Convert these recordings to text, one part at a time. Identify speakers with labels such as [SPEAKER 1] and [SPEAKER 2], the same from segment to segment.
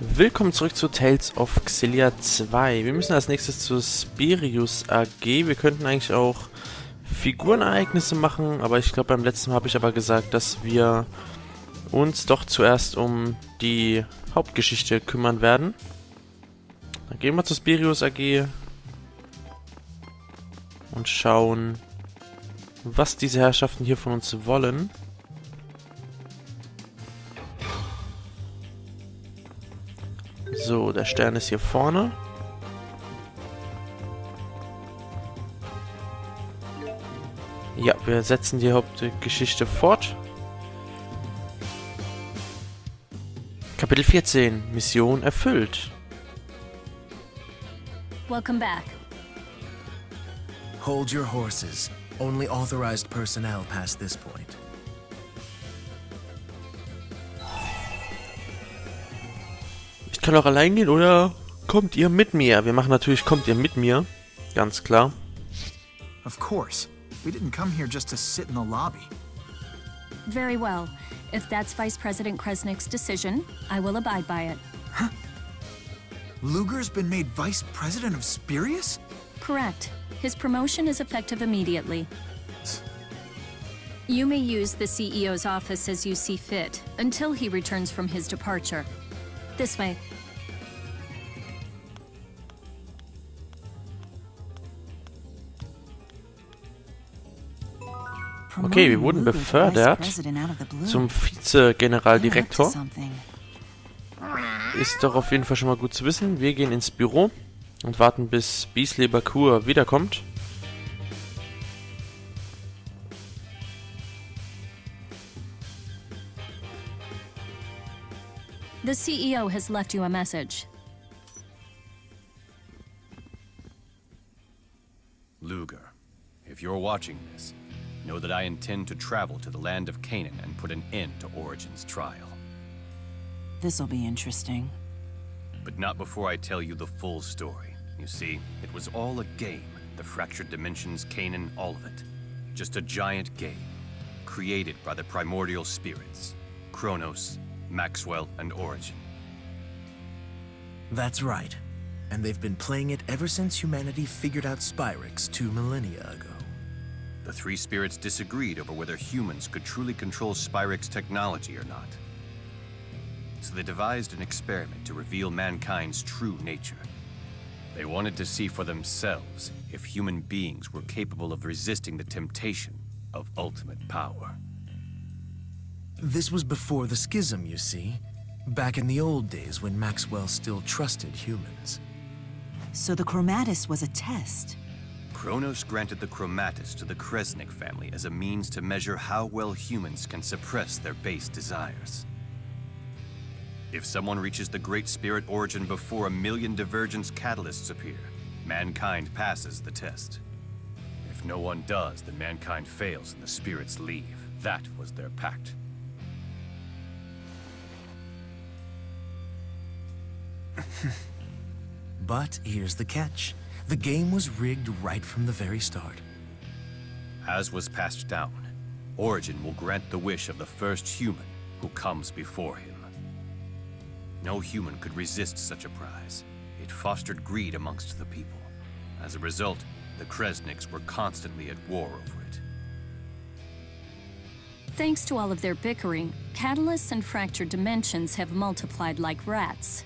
[SPEAKER 1] Willkommen zurück zu Tales of Xillia 2. Wir müssen als nächstes zur Spirius AG. Wir könnten eigentlich auch Figurenereignisse machen, aber ich glaube beim letzten Mal habe ich aber gesagt, dass wir uns doch zuerst um die Hauptgeschichte kümmern werden. Dann gehen wir zur Spirius AG und schauen, was diese Herrschaften hier von uns wollen. So, der Stern ist hier vorne. Ja, wir setzen die Hauptgeschichte fort. Kapitel 14. Mission erfüllt.
[SPEAKER 2] Welcome back.
[SPEAKER 3] Hold your horses. Only authorized personnel past this point.
[SPEAKER 1] Kann auch allein gehen oder kommt ihr mit mir? Wir machen natürlich kommt ihr mit mir. Ganz klar.
[SPEAKER 4] Of course. We didn't come here just to sit in the lobby.
[SPEAKER 2] Very well. If that's Vice President Kresnik's decision, I will abide by it.
[SPEAKER 4] Huh? Ludger's been made vice president of Spirius?
[SPEAKER 2] Correct. His promotion is effective immediately. You may use the CEO's office as you see fit until he returns from his departure. This way.
[SPEAKER 1] Okay, wir wurden befördert zum Vize-Generaldirektor. Ist doch auf jeden Fall schon mal gut zu wissen. Wir gehen ins Büro und warten, bis Beasley Bakur wiederkommt.
[SPEAKER 2] The CEO has left you a message.
[SPEAKER 5] Luger, if you're watching this, know that I intend to travel to the land of Canaan and put an end to Origin's trial.
[SPEAKER 6] This'll be interesting.
[SPEAKER 5] But not before I tell you the full story. You see, it was all a game. The fractured dimensions, Canaan, all of it. Just a giant game. Created by the primordial spirits. Kronos, Maxwell, and Origin.
[SPEAKER 3] That's right. And they've been playing it ever since humanity figured out Spyrix two millennia ago.
[SPEAKER 5] The three spirits disagreed over whether humans could truly control Spyrix technology or not. So they devised an experiment to reveal mankind's true nature. They wanted to see for themselves if human beings were capable of resisting the temptation of ultimate power.
[SPEAKER 3] This was before the schism, you see. Back in the old days when Maxwell still trusted humans.
[SPEAKER 6] So the Chromatus was a test.
[SPEAKER 5] Kronos granted the Chromatus to the Kresnik family as a means to measure how well humans can suppress their base desires. If someone reaches the Great Spirit origin before a million divergence catalysts appear, mankind passes the test. If no one does, then mankind fails and the spirits leave. That was their pact.
[SPEAKER 3] But here's the catch. The game was rigged right from the very start.
[SPEAKER 5] As was passed down, Origin will grant the wish of the first human who comes before him. No human could resist such a prize. It fostered greed amongst the people. As a result, the Kresniks were constantly at war over it.
[SPEAKER 2] Thanks to all of their bickering, catalysts and fractured dimensions have multiplied like rats.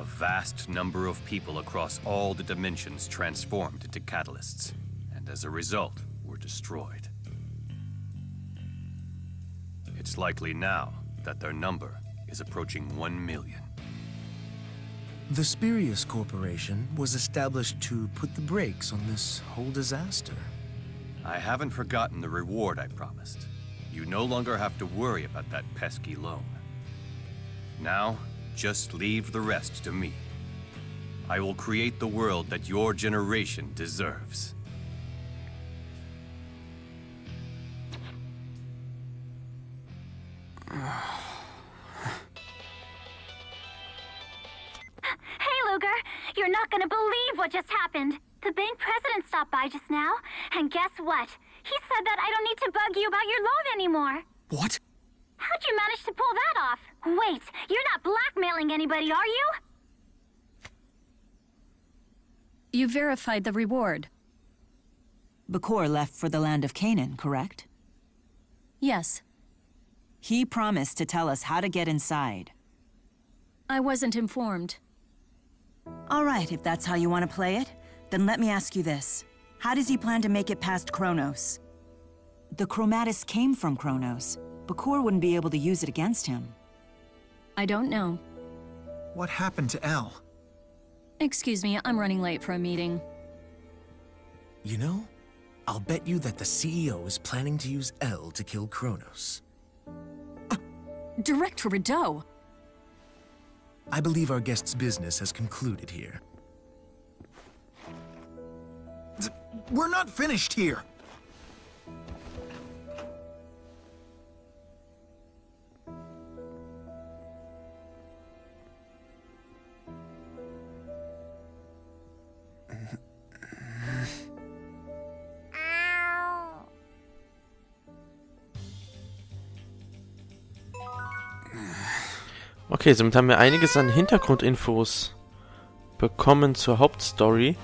[SPEAKER 5] A vast number of people across all the dimensions transformed into catalysts, and as a result, were destroyed. It's likely now that their number is approaching one million.
[SPEAKER 3] The Spirius Corporation was established to put the brakes on this whole disaster.
[SPEAKER 5] I haven't forgotten the reward I promised. You no longer have to worry about that pesky loan. Now, just leave the rest to me. I will create the world that your generation deserves.
[SPEAKER 7] Wait, you're not blackmailing anybody, are you? You
[SPEAKER 2] verified the reward.
[SPEAKER 6] Bakur left for the land of Canaan, correct?
[SPEAKER 2] Yes.
[SPEAKER 6] He promised to tell us how to get inside.
[SPEAKER 2] I wasn't informed.
[SPEAKER 6] All right, if that's how you want to play it, then let me ask you this. How does he plan to make it past Kronos? The Chromatus came from Kronos. Bakur wouldn't be able to use it against him.
[SPEAKER 2] I don't know.
[SPEAKER 4] What happened to Elle?
[SPEAKER 2] Excuse me, I'm running late for a meeting.
[SPEAKER 3] You know, I'll bet you that the CEO is planning to use Elle to kill Kronos.
[SPEAKER 2] Uh, Direct to Rideaux.
[SPEAKER 3] I believe our guest's business has concluded here.
[SPEAKER 4] We're not finished here.
[SPEAKER 1] Okay, somit haben wir einiges an Hintergrundinfos bekommen zur Hauptstory.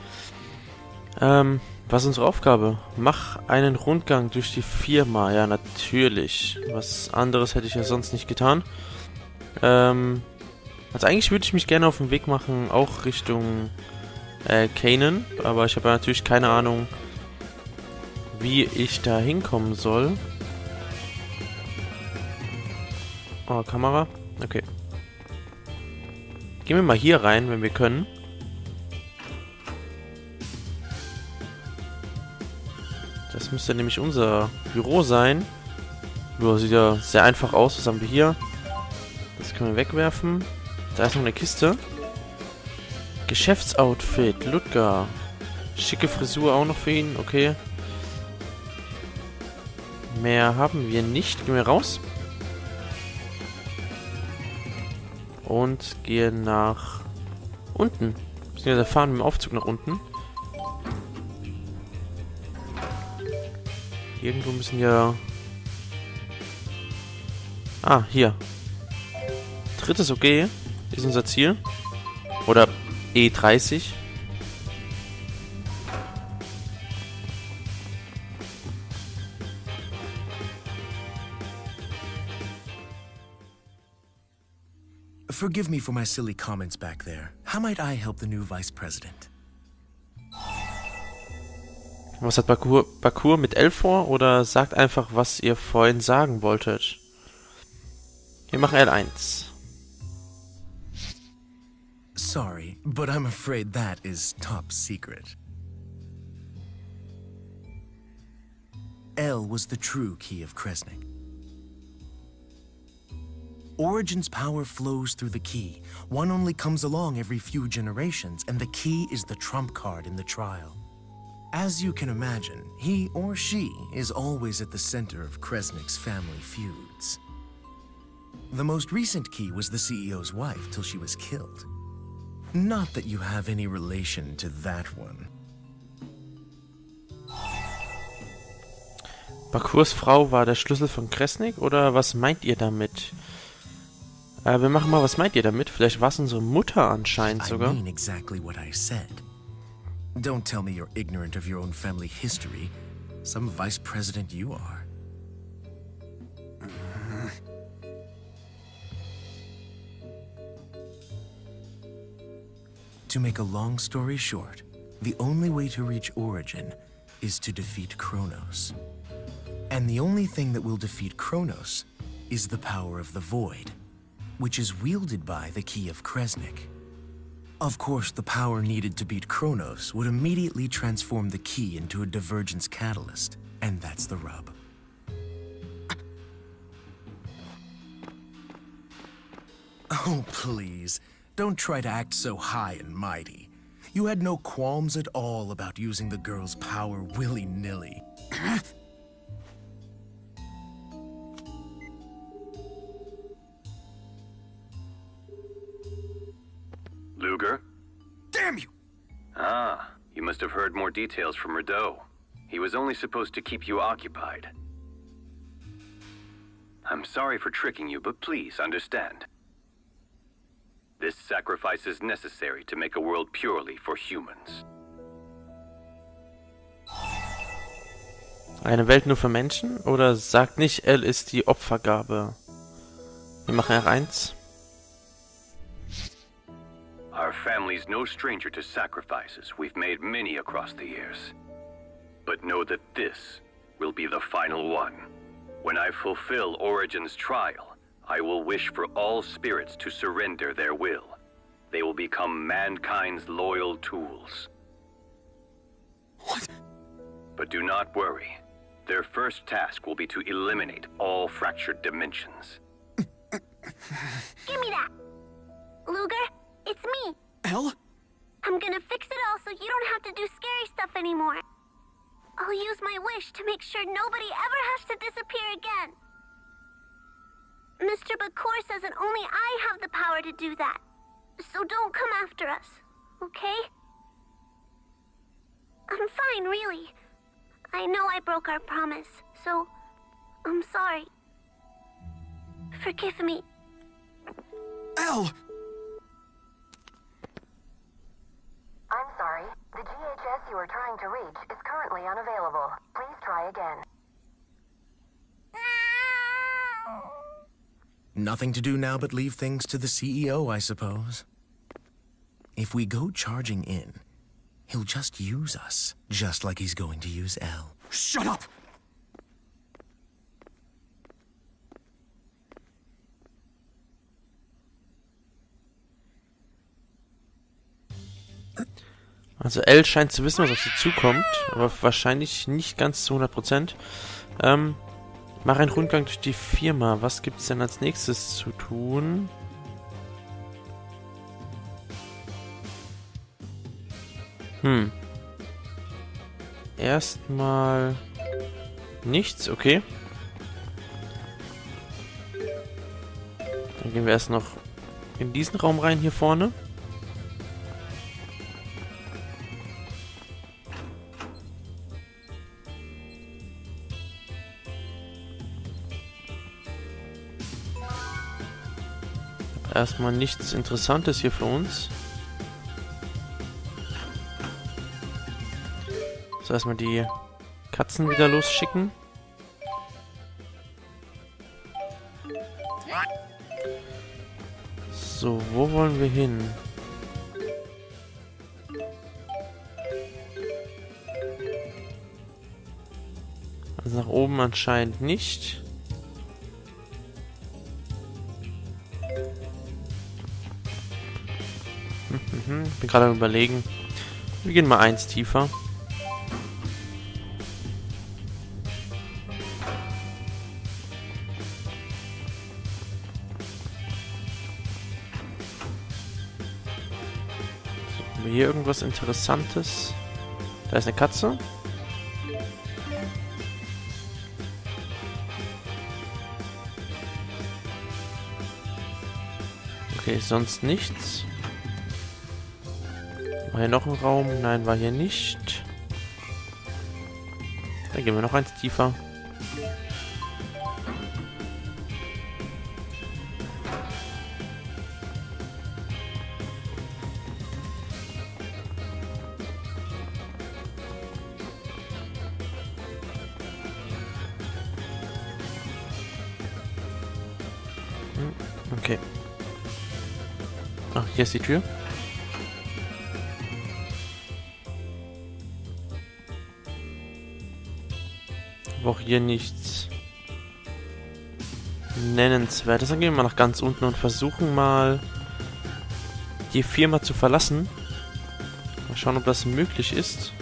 [SPEAKER 1] Ähm, was ist unsere Aufgabe? Mach einen Rundgang durch die Firma. Ja, natürlich. Was anderes hätte ich ja sonst nicht getan. Ähm, also eigentlich würde ich mich gerne auf den Weg machen, auch Richtung äh, Canaan. Aber ich habe ja natürlich keine Ahnung, wie ich da hinkommen soll. Oh, Kamera. Okay. Gehen wir mal hier rein, wenn wir können. Das müsste nämlich unser Büro sein. Nur sieht ja sehr einfach aus. Was haben wir hier? Das können wir wegwerfen. Da ist noch eine Kiste. Geschäftsoutfit. Ludger. Schicke Frisur auch noch für ihn. Okay. Mehr haben wir nicht. Gehen wir raus. Und gehen nach unten. Beziehungsweise fahren mit dem Aufzug nach unten. Irgendwo müssen ja... Ah, hier. Drittes OG ist unser Ziel. Oder E30.
[SPEAKER 3] Forgive me for my silly comments back there. How might I help the new vice president?
[SPEAKER 1] Was hat Bakur, Bakur mit L vor? Oder sagt einfach, was ihr vorhin sagen wolltet? Wir machen L1.
[SPEAKER 3] Sorry, but I'm afraid that is top secret. L was the true key of Kresnik. Origin's power flows through the key. One only comes along every few generations, and the key is the trump card in the trial. As you can imagine, he or she is always at the center of Kresnik's family feuds. The most recent key was the CEO's wife till she was killed. Not that you have any relation to that one.
[SPEAKER 1] Bakurs Frau war der Schlüssel von Kresnik? Oder was meint ihr damit? Äh, wir machen mal, was meint ihr damit? Vielleicht war es unsere Mutter anscheinend
[SPEAKER 3] I mean exactly what I said. Don't tell me you're ignorant of your own family history. Some vice president you are. To make a long story short, the only way to reach Origin is to defeat Kronos. And the only thing that will defeat Kronos is the power of the Void, which is wielded by the Key of Kresnik. Of course, the power needed to beat Kronos would immediately transform the key into a divergence catalyst, and that's the rub. Oh, please. Don't try to act so high and mighty. You had no qualms at all about using the girl's power willy-nilly.
[SPEAKER 5] heard more details from Rideaux. He was only supposed to keep you occupied. I'm sorry for tricking you, but please understand. This sacrifice is necessary to make a world purely for humans.
[SPEAKER 1] Eine Welt nur für Menschen? Oder sagt nicht, Elle ist die Opfergabe? Wir machen R1.
[SPEAKER 5] Family's no stranger to sacrifices. We've made many across the years. But know that this will be the final one. When I fulfill Origin's trial, I will wish for all spirits to surrender their will. They will become mankind's loyal tools.
[SPEAKER 4] What?
[SPEAKER 5] But do not worry. Their first task will be to eliminate all fractured dimensions.
[SPEAKER 7] Give me that! Ludger, it's me.
[SPEAKER 4] Elle?
[SPEAKER 7] I'm gonna fix it all so you don't have to do scary stuff anymore. I'll use my wish to make sure nobody ever has to disappear again. Mr. Bakur says that only I have the power to do that. So don't come after us, okay? I'm fine, really. I know I broke our promise, so I'm sorry. Forgive me.
[SPEAKER 8] Elle! Sorry. The GHS you are trying to reach is currently unavailable. Please try again.
[SPEAKER 3] Nothing to do now but leave things to the CEO, I suppose. If we go charging in, he'll just use us, just like he's going to use Elle.
[SPEAKER 4] Shut up!
[SPEAKER 1] Also L scheint zu wissen, was auf sie zukommt, aber wahrscheinlich nicht ganz zu 100%. Ähm, mach einen Rundgang durch die Firma. Was gibt es denn als nächstes zu tun? Hm. Erstmal nichts, okay. Dann gehen wir erst noch in diesen Raum rein hier vorne. Erstmal nichts Interessantes hier für uns. So, erstmal die Katzen wieder losschicken. So, wo wollen wir hin? Also nach oben anscheinend nicht. Bin gerade überlegen. Wir gehen mal eins tiefer. Hier irgendwas Interessantes? Da ist eine Katze. Okay, sonst nichts. War hier noch ein Raum? Nein, war hier nicht. Dann gehen wir noch eins tiefer. Hm, Okay. Ach, hier ist die Tür. Aber auch hier nichts nennenswertes. Dann gehen wir mal nach ganz unten und versuchen mal die Firma zu verlassen. Mal schauen, ob das möglich ist.